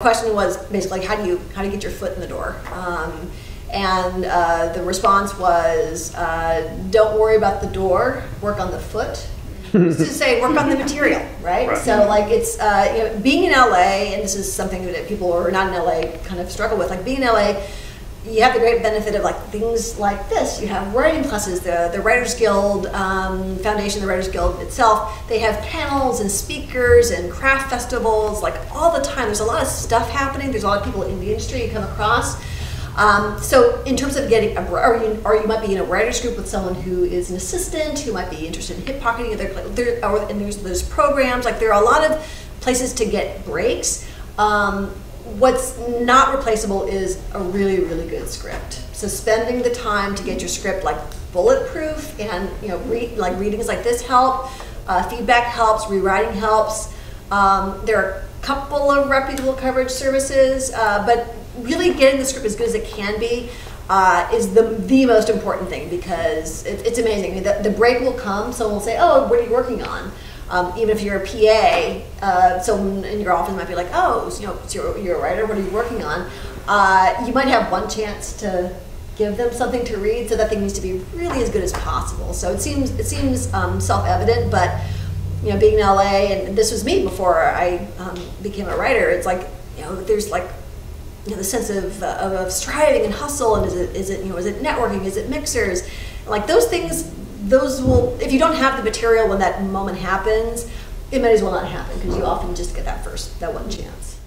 question was basically how do you how do you get your foot in the door? Um, and uh, the response was uh, don't worry about the door work on the foot. To say work on the material right, Right. so like it's uh, you know, being in la and this is something that people who are not in la kind of struggle with like being in la you have the great benefit of like things like this. You have writing classes, the the Writers Guild um, Foundation, the Writers Guild itself. They have panels and speakers and craft festivals, like all the time. There's a lot of stuff happening. There's a lot of people in the industry you come across. Um, so in terms of getting, a, or you, or you might be in a writers group with someone who is an assistant who might be interested in hip pocketing. There, or, and there's those programs. Like there are a lot of places to get breaks. Um, what's not replaceable is a really really good script. So spending the time to get your script like bulletproof and you know read like readings like this help uh, feedback helps rewriting helps. Um, there are a couple of reputable coverage services uh, but really getting the script as good as it can be uh, is the the most important thing because it, it's amazing. The, the break will come. Someone will say oh what are you working on um, even if you're a PA, uh, someone in your office might be like, "Oh, you know, you're, you're a writer. What are you working on?" Uh, you might have one chance to give them something to read, so that thing needs to be really as good as possible. So it seems it seems um, self-evident, but you know, being in LA, and this was me before I um, became a writer. It's like you know, there's like you know the sense of, of, of striving and hustle, and is it is it you know is it networking, is it mixers, like those things those will, if you don't have the material when that moment happens, it might as well not happen because you often just get that first, that one chance.